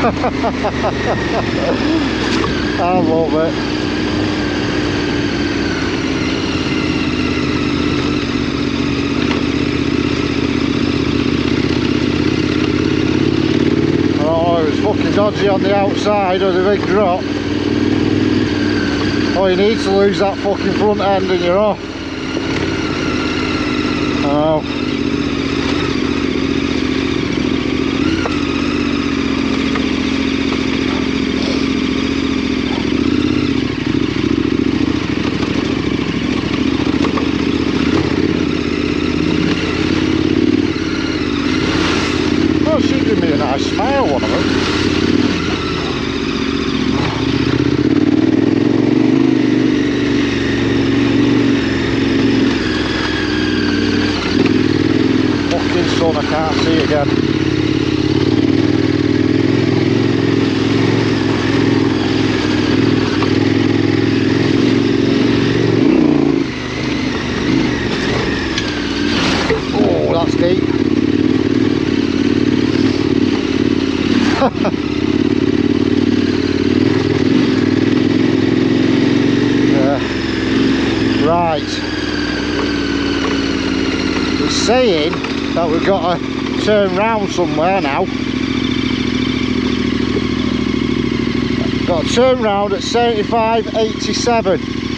I love it. Oh, it was fucking dodgy on the outside of the big drop. Oh, you need to lose that fucking front end and you're off. Oh. Oh, nice smile, one of them. Fucking sun, I can't see again. Yeah. Uh, right. It's saying that we've got to turn round somewhere now. Got to turn round at 75.87.